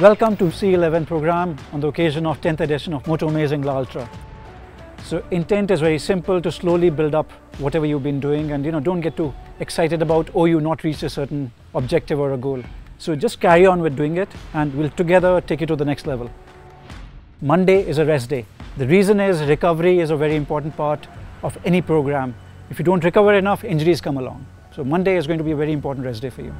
Welcome to C11 program on the occasion of 10th edition of MotoMazing La Ultra. So intent is very simple to slowly build up whatever you've been doing and you know don't get too excited about oh you not reach a certain objective or a goal. So just carry on with doing it and we'll together take you to the next level. Monday is a rest day. The reason is recovery is a very important part of any program. If you don't recover enough, injuries come along. So Monday is going to be a very important rest day for you.